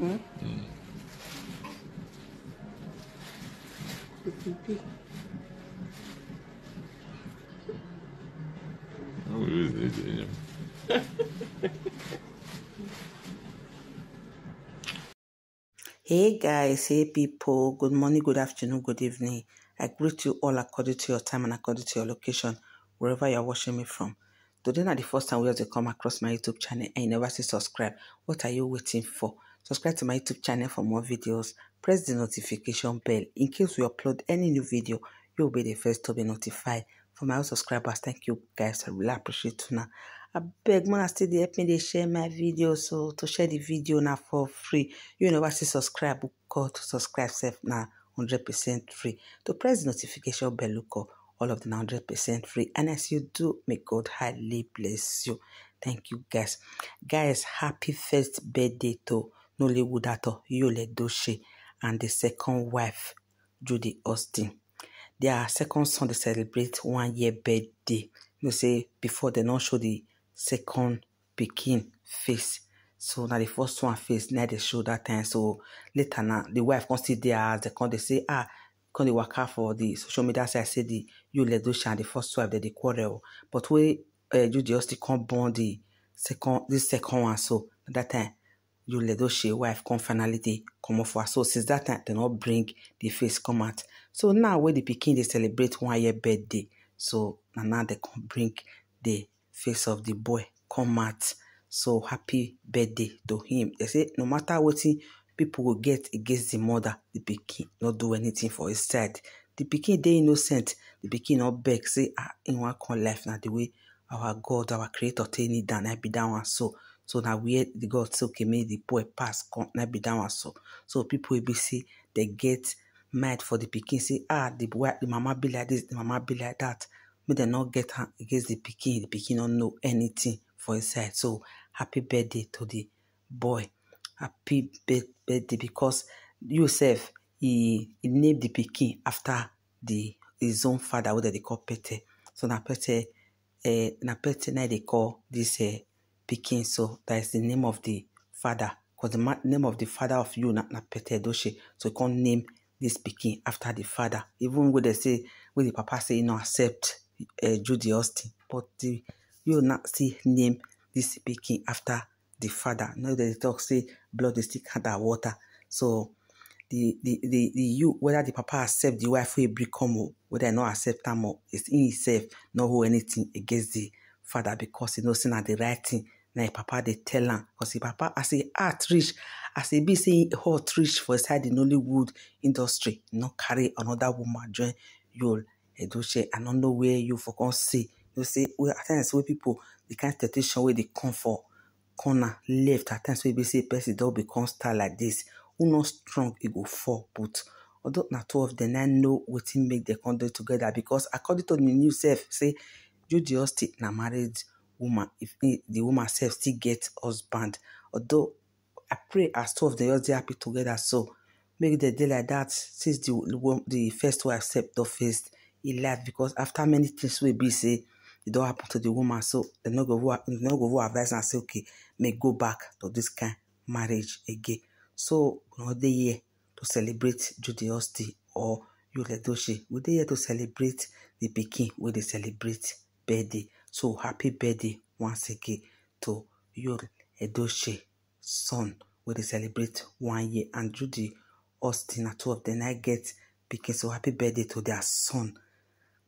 Hmm? Mm. Is it, Hey guys, hey people, good morning, good afternoon, good evening. I greet you all according to your time and according to your location, wherever you're watching me from. Today, not the first time we have to come across my YouTube channel and you never say subscribe. What are you waiting for? Subscribe to my YouTube channel for more videos. Press the notification bell. In case we upload any new video, you'll be the first to be notified. For my subscribers, thank you guys. I really appreciate you now. I beg man, still dey help me dey share my video. So to share the video now for free. You know never see subscribe, oh call to subscribe self now 100% free. To press the notification bell, oh look up all of them 100% free. And as you do, may God highly bless you. Thank you guys. Guys, happy first birthday to Nollywood actor Yul Edochie and the second wife, Judy Austin. Their second son they celebrate one year birthday. You say before they not show the second pikin face. So now the first one face, now they show that time. So later now the wife can see their as they come they say, ah, come work out for the social media side say the let do and the first wife that they quarrel. But we uh, Judy Austin come born the second this second one. So that time you let those she wife come finally they come off her. So since that time they not bring the face come out. So now when the pikin they celebrate one year birthday. So now they can bring the face of the boy come out. So happy birthday to him. They say no matter what people will get against the mother, the pikin not do anything for his side. The pikin they innocent. The pikin not beg say ah in one con life now the way our God, our creator take need down, I be down one so. So now we the God say okay make the boy pass come na be down so. So people will be see they get mad for the pikin say ah the boy the mama be like this, the mama be like that. Make dem not get against the pikin, the pikin don't know anything for his side. So happy birthday to the boy. Happy bir- birthday because you sef he, he named the pikin after the his own father wey dey call Pete. So na Pete uh, na Pete na dey call this uh, pikin so that is the name of the father. Because the name of the father of you na, na Pete Edochie. So he come name this pikin after the father. Even when they say when the papa say he no accept uh, Judy Austin. But the you not still name this pikin after the father. Now they talk say blood still count than water. So the the the the you whether the papa accept the wife wey bring come o whether he no accept am o it's in itself, no hold anything against the father because he know say na the right thing na him papa dey tell am because him papa as he heart reach as e be say him heart reach for inside the nollywood industry no carry another woman join Yul Edochie i no know where you for come see. You say well, at times wey people the kind temptation wey dey come for corner left at times wey be say person don become star like this who no strong e go fall but although na two of them na know wetin make dem come dey together because according to the news sef say Judy Austin na married woman if eh, the woman sef still get husband. Although I pray as two of them just happy together. So make the day like that since the the first wife sef don first e life. Because after many things wey be say e don happen to the woman. So dem no go dem no go advise am say okay may go back to this kind marriage again. So no dey here to celebrate Judy Austin or Yul Edochie we dey here to celebrate the pikin wey dey celebrate birthday so happy birthday once again to Yul Edochie son wey dey celebrate one year and Judy Austin na two of them na get pikin so happy birthday to their son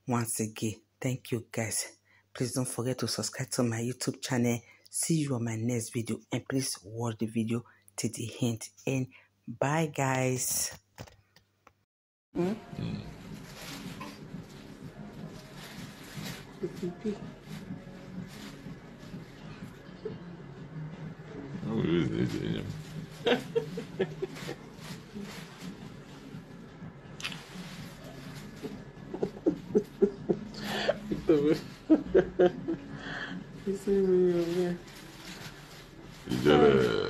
once again. Thank you guys. Please don't forget to subscribe to my YouTube channel. See you on my next video and please watch the video to the end. And bye guys. Hmm? Hmm. How is it, Daniel? This is real, yeah. Is that a